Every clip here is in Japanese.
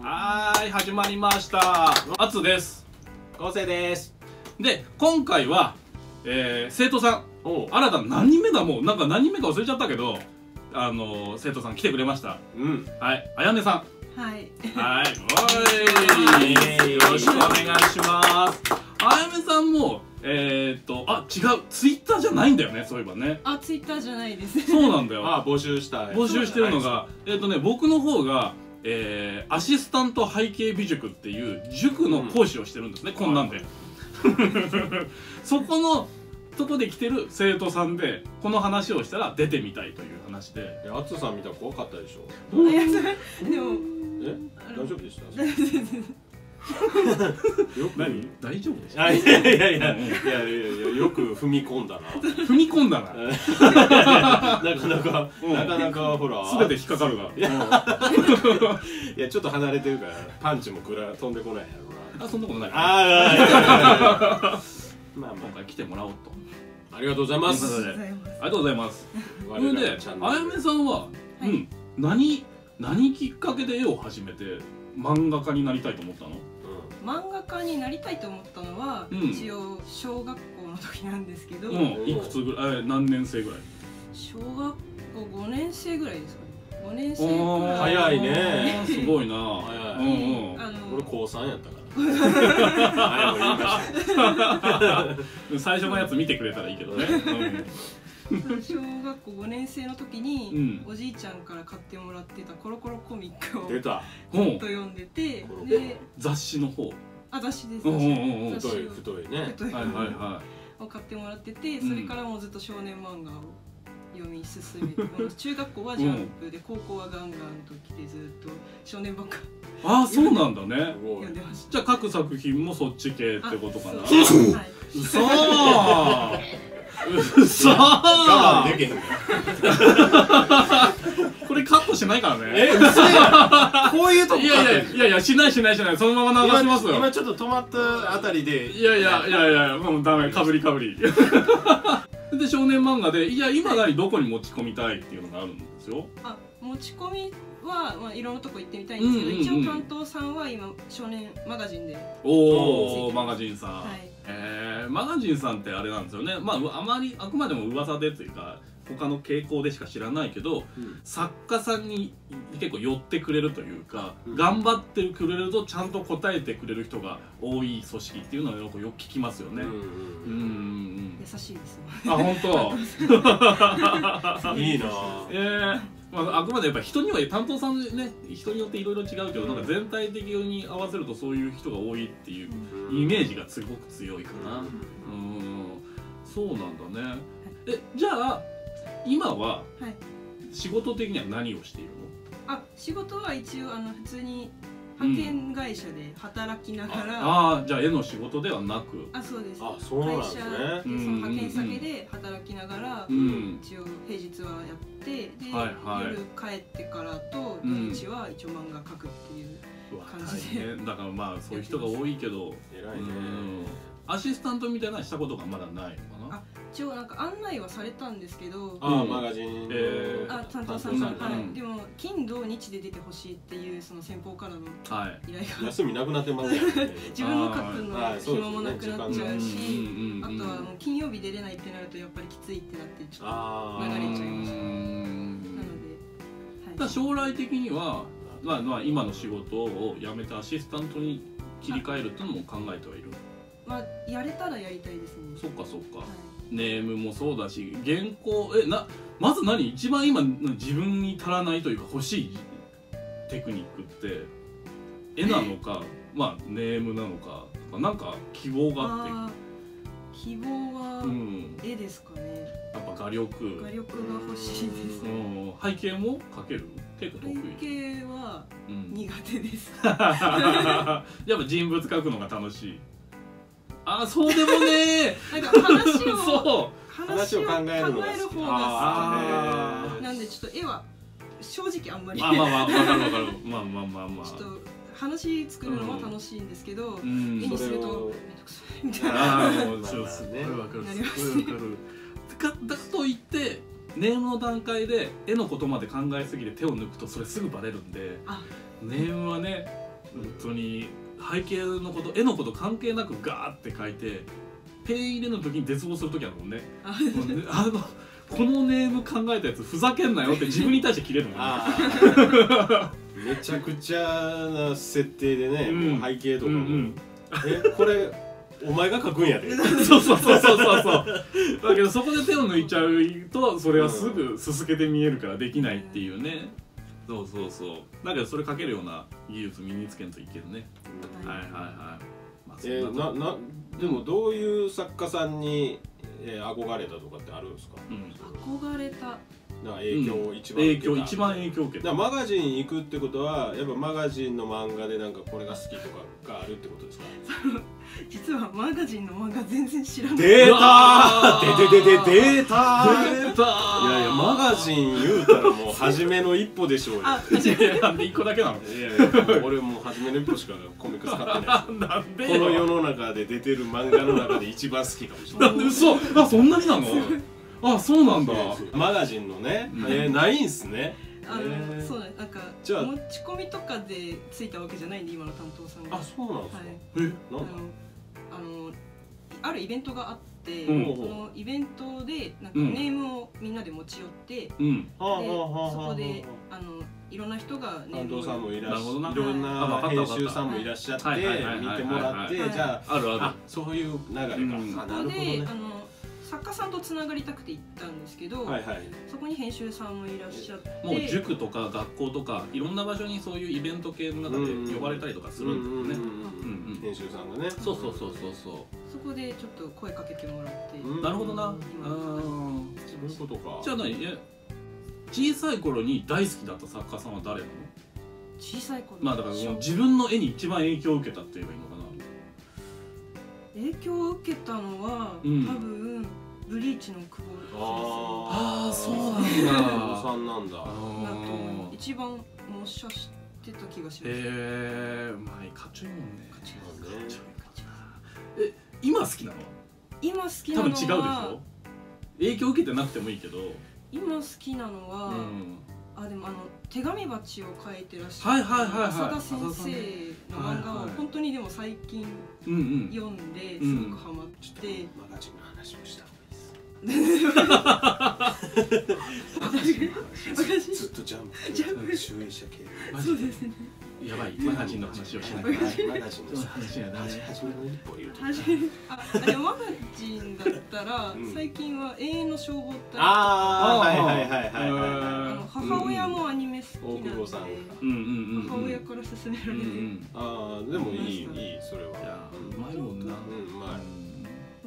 はーい始まりました。あつです。昴生です。で今回は、えー生徒さん。おう。新たな何人目だもう。なんか何人目か忘れちゃったけどあの生徒さん来てくれました。うん。はい。あやねさはい。んはいイエーイ。おいよろしくお願いします。あやねさんもえー、っとあ違う。ツイッターじゃないんだよねそういえばね。あ、ツイッターじゃないです。そうなんだよ。あ募集した募集してるのはが、えっ、とね僕の方が、えーアシスタント背景美塾っていう塾の講師をしてるんですね、こんなんで、そこのとこで来てる生徒さんでこの話をしたら出てみたいという話で。いや淳さん見たら怖かったでしょ。いや、それ、でも。え大丈夫でした？よく。何？大丈夫でしょあいやいやいやいやうんいやよく踏み込んだな。踏み込んだな。なかなかうん。なかなかほら。全て引っかかるがいやちょっと離れてるからパンチもくら飛んでこないやろな。あそんなことない。あーいやいやいや。いやまあ。今回来てもらおうと。まあありがとうございます。ありがとうございます。ありがとうございますそれであやめさんは、はい。うん何何きっかけで絵を始めて漫画家になりたいと思ったの？漫画家になりたいと思ったのは、うん。一応小学校の時なんですけど。うんいくつぐらい？え何年生ぐらい？小学校五年生ぐらいですかね。五年生ぐおーらい。早いね。すごいな。早い。うんうん。あの俺高3やったから。はいもう言いました。最初のやつ見てくれたらいいけどね、小学校五年生の時に、うん。おじいちゃんから買ってもらってたコロコロコミックをずっと読んでてコロコロで雑誌の方。あ雑誌です。太い太いね。太い。はいはいはを買ってもらっててうん。それからもうずっと少年漫画を読み進めて、中学校はジャンプで、高校はガンガンと来てずっと少年ばっかいあそうなんだね。すごい読んでました。じゃあ各作品もそっち系ってことかな。あそう。はい、うそ我慢ーできへんのこれカットしないからね。え嘘やこういうとこいやいやいやいやしないしないしない。そのまま流しますよ。今ちょっと止まったあたりで。いやいやいやいやもうダメかぶりかぶり。で少年漫画でいや今何どこに持ち込みたいっていうのがあるんですよ。あ持ち込みは、まあ、いろんなとこ行ってみたいんですけど、うんうんうん。一応担当さんは今少年マガジンで、おおマガジンさん、はい。えーマガジンさんってあれなんですよね。まあうあまりあくまでも噂でというか他の傾向でしか知らないけど作家さんに結構寄ってくれるというか、うん。頑張ってくれるとちゃんと答えてくれる人が多い組織っていうのはよくよく聞きますよね。ううんん。うん優しいですあ本当？うんいいなえーまあ、あくまでやっぱ人には担当さんね人によっていろいろ違うけど、なんか全体的に合わせるとそういう人が多いっていうイメージがすごく強いかな。うんそうなんだね。えじゃあ今ははい仕事的には何をしているの？あ仕事は一応あの普通に派遣会社で働きながら、ああじゃあ絵の仕事ではなく、あそうです。あそうなんですね。会社でその派遣先で働きながら、うん、一応平日はやってで、はいはい。夜帰ってからと土うん。日は一応漫画描くっていう、感じで。だからまあそういう人が多いけど、偉いね。うん。アシスタントみたいなのしたことがまだない一応なんか案内はされたんですけどああマガジンの。えー。あ担当さんさんはい。うん。でも金土日で出てほしいっていうその先方からのはい。依頼が。休みなくなってますよね。自分の書くの暇もなくなっちゃうしうんうんあとはもう金曜日出れないってなるとやっぱりきついってなってちょっとああ流れちゃいました。うん。なので、はい、将来的には、まあまあ、今の仕事を辞めてアシスタントに切り替えるっていうのも考えてはいる。まあやれたらやりたいですね。そっかそっか、はいネームもそうだし原稿えなまず何？一番今自分に足らないというか欲しいテクニックって絵なのかまあネームなのかなんか希望があって。希望はうん。絵ですかね、やっぱ画力。画力が欲しいですうん。背景も描ける？結構得意、背景はうん、苦手です。やっぱ人物描くのが楽しいあそうでもねなんか話をそう。話を考える方が好き。でなんでちょっと絵は正直あんまり。まあまあまあわかるわかるまあまあまあまあちょっと話作るのは楽しいんですけど、うん。絵にするとめんどくさいみたいな。ああもうまあちょっとすねわかる。なりますすごいわかるかだといってネームの段階で絵のことまで考えすぎて手を抜くとそれすぐバレるんであ。ネームはね本当に背景のこと絵のこと関係なくガーって書いてペン入れの時に絶望する時あるもんね。あ。のこのネーム考えたやつふざけんなよって自分に対して切れるもんね。めちゃくちゃな設定でね、うん。もう背景とかも、うんうん。えこれお前が書くんやで。そうそうそうそうそうそう。だけどそこで手を抜いちゃうとそれはすぐすすけて見えるからできないっていうねそうそうそう。だけどそれ書けるような技術身につけんといけるね。はい。はいはいまあえなーななでもどういう作家さんに、えー憧れたとかってあるんですか？うん。憧れた。なんか影響を一番影受けた。響一番影響。を受けマガジン行くってことはやっぱマガジンの漫画でなんかこれが好きとかがあるってことですか？実はマガジンの漫画全然知らない。データー。ででででデータ出たいやいやマガジン言うたらもう初めの一歩でしょうよ。あいやなんで一個だけなの。いやいや俺もう初めの一歩しかコミックス買ってない。なんでこの世よの中で出てる漫画の中で一番好きかもしれなないんで嘘。あそんなになの？あそうなんだ。マガジンのね、うん。えーないんすね。あの、そうねなんかじゃあ。持ち込みとかでついたわけじゃないんで今の担当さんが。あそうなんですか、はい。えなんだあのあるイベントがあって、うん。そのイベントでなんかうん。ネームをみんなで持ち寄って、でうん。はあはあはあはあそこであのいろんな人がネー担ムを当さんもいらっしなるほどな。いろんな編集さんもいらっしゃって見てもらってはいじゃあるあああそういう流れか、うん。あそこで、あの作家さんとつながりたくて行ったんですけど、はいはい。そこに編集さんもいらっしゃって。るもう塾とか学校とかいろんな場所にそういうイベント系の中で呼ばれたりとかするんだよね編集さんがね。そうそうそうそうそそこでちょっと声かけてもらって、うん。うなるほどな。今うんそういうことか。じゃあ何え小さい頃に大好きだった作家さんは誰なの？小さい頃。まあだから自分の絵に一番影響を受けたって言えばいいの影響を受けたのは、うん。多分ブリーチの久保ああーそうなんだ。久保さんなんだ。と一番模写してた気がします、へえうまいかっちょいいもんね。ちょいいまあねえ今好きなの？今好き多分違うでしなのはょ？影響受けてなくてもいいけど。今好きなのは、うんあでもあの手紙鉢を書いてらっしゃるはいはいはいはい。浅田先生の漫画はいはいを本当にでも最近うんうん。読んでうん。すごくハマって、マガジンの話をしたずっとジャンプジャンプ集英社系そうですね。やばいマガジンの話をしない。マガジンのさ話やなはじ初めの一歩言うあでもマガジンだったら、うん。最近は永遠の消防隊。ああはいはいはいはいはいあの母親もアニメ好き大久なんで、保さんがうんうんうんうん。母親から勧められて、んああでもいいいいそれは。うまいもんな。うんうまい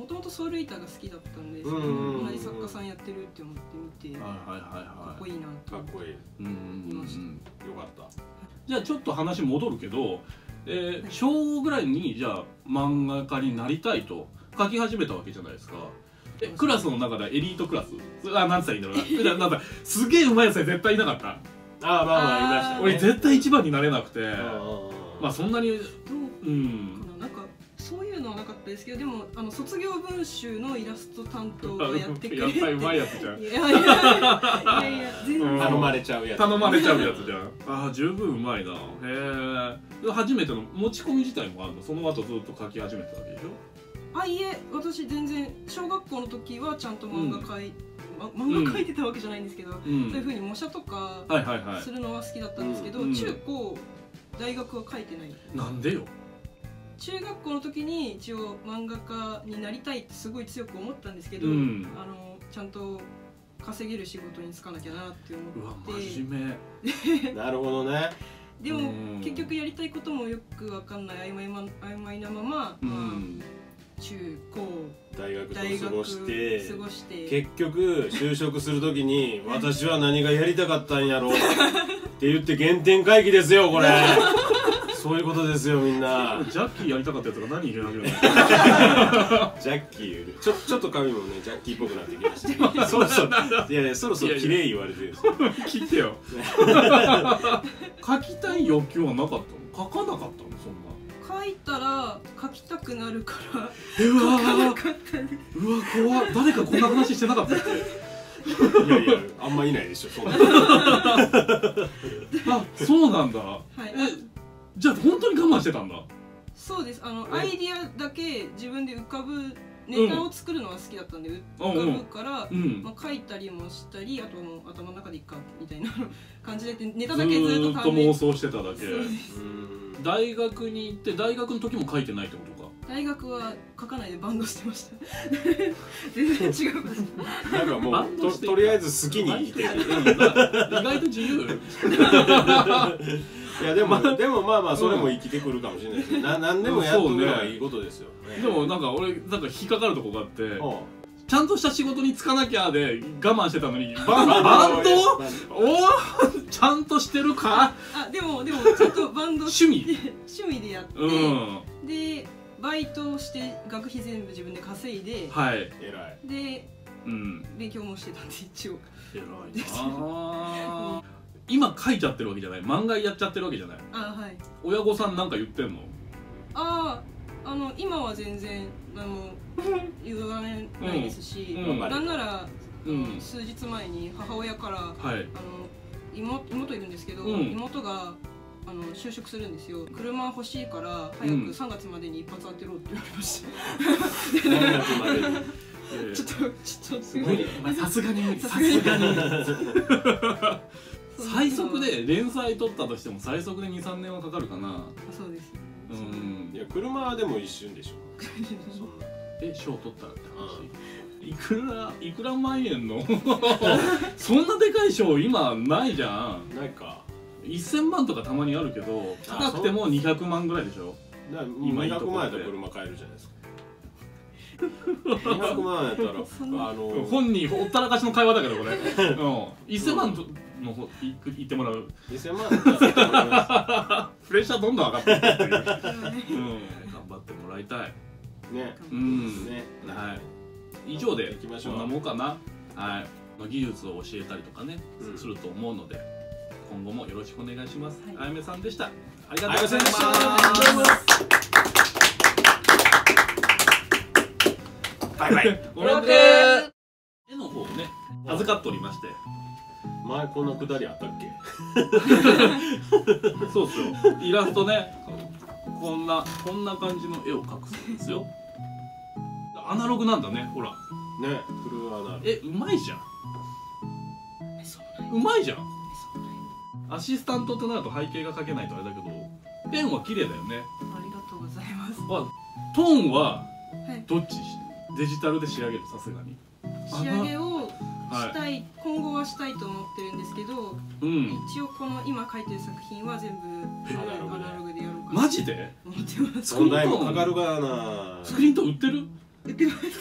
もともとソウルイーターが好きだったんですけど、同じ作家さんやってるって思って見て、かはいはいはい。はいっこいいなとかっこいい。ようんうん。うんうんかった。じゃあちょっと話戻るけど、えー小5ぐらいにじゃあ漫画家になりたいと書き始めたわけじゃないですか。えクラスの中でエリートクラス？あなんつったらいいんだろうななんかすげえうまいやつは絶対いなかった。ああまあまあいましたね。俺絶対一番になれなくて。まあそんなにうんのはなかったですけどでもあの卒業文集のイラスト担当がやってくれて。やっぱりうまいやつじゃん。いやいやいやいやいや全然、うん頼まれちゃうやつ頼まれちゃうやつじゃん。ああ十分うまいな。へえ初めての持ち込み自体もあるの？その後ずっと書き始めてたわけでしょ？あいえ私全然小学校の時はちゃんと漫画描い、ま漫画描いてたわけじゃないんですけど、うそういうんふうに模写とかするのは好きだったんですけど、うん。中高大学は描いてない。なんでよ中学校の時に一応漫画家になりたいってすごい強く思ったんですけど、うん。あのちゃんと稼げる仕事に就かなきゃなって思って。真面目。なるほどね。でもうん。結局やりたいこともよくわかんない曖昧ま曖昧なまま、うまんあ、中高大学と過ごして。過ごして。結局就職するときに 私は何がやりたかったんやろうって言って原点回帰ですよこれ そういうことですよみんな。ジャッキーやりたかったやつが何入れ始めた ジャッキーより。ちょちょっと髪もねジャッキーっぽくなってきました。そろそろいやいやそろそろ綺麗言われてるんですよ切ってよ。書きたい欲求はなかったの？書かなかったの？そんな。書いたら書きたくなるから。うわ書かなーかったです。うわ怖っ。誰かこんな話してなかったっけ？いやいやあんまいないでしょそんな。あそうなんだ、はい。えじゃあ本当に我慢してたんだ。そうです。あのえ？アイディアだけ自分で浮かぶネタを作るのが好きだったんで、うん浮かぶから、うん。まあ、書いたりもしたりあとはもう頭の中でいっかみたいな感じでネずタだけずっと妄想してただけ。そうです。うん大学に行って大学の時も書いてないってことか。大学は書かないでバンドしてました。全然違うなんかもうバンドしてととりあえず好きに生きてる。うん。だ意外と自由 いやでもでもまあまあそれも生きてくるかもしれないですな何でもやっとくのはいいことですよ、ね。でもなんか俺なんか引っかかるとこがあってちゃんとした仕事に就かなきゃで我慢してたのに バンバンド？バンド？バンおおちゃんとしてるか？あでもでもちゃんとバンド 趣味？趣味でやって、うん。でバイトをして学費全部自分で稼いではい。偉い。でうん。勉強もしてたんで一応。偉いな今書いちゃってるわけじゃない。漫画やっちゃってるわけじゃない。あはい。親御さんなんか言ってんの？あああの今は全然あの言われないですし、うんうん。なんなら、うん。数日前に母親からあのはい妹妹いるんですけど、うん。妹があの就職するんですよ。車欲しいから早うん。く3月までに一発当てろって言われました、音楽までに。ちょっとちょっとすごい。まあさすがに無理。さすがに最速で連載取ったとしても最速で23年はかかるかな。あそうですうん。いや車はでも一瞬でしょ。そんな。え賞取ったらって話。いくら？いくら万円の？そんなでかい賞今ないじゃん。ないか。1000万とかたまにあるけどあ高くても200万ぐらいでしょ。だから今いいと200こって。万やったら車買えるじゃないですか。200万やったらあの本人ほったらかしの会話だけどこれ、うん、1000万との方いく言ってもらう。2000万やったら買えまプレッシャーどんどん上がっていくっていう、うん、頑ね張ってもらいたい。すね。うん。ね。はい。以上で行きましょうんそなもんかな。はい。まあ技術を教えたりとかね、うん。すると思うので今後もよろしくお願いします、はい。あやめさんでした。ありがありがとうございまますバイバイ預かっておりまして。前こんなくだりあったっけ？そうっすよ。イラストねこんなこんな感じの絵を描くそうですよ。アナログなんだねほら。ねフルアナル。えうまいじゃん。うまいじゃん。アシスタントってなると背景が描けないとあれだけどペンは綺麗だよね。ありがとうございます。あトーンははい。どっち？デジタルで仕上げるさすがに。仕上げい、今後はしたいと思ってるんですけど、いうん。一応この今書いてる作品は全部えアナログでやろうかマなジで？と思ってます。かかるな。スクリーント売ってる？売ってます